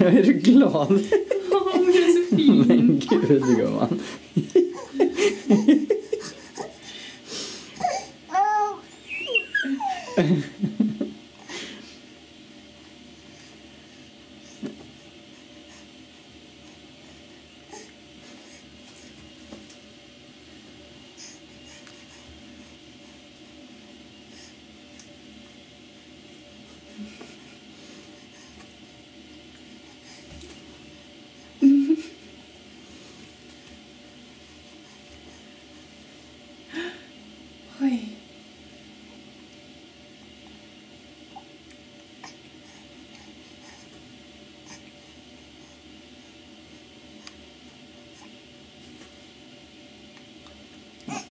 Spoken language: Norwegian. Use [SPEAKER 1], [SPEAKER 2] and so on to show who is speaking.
[SPEAKER 1] Är du glad?
[SPEAKER 2] Den är så fin.
[SPEAKER 1] Men gud gumman.
[SPEAKER 2] Oi.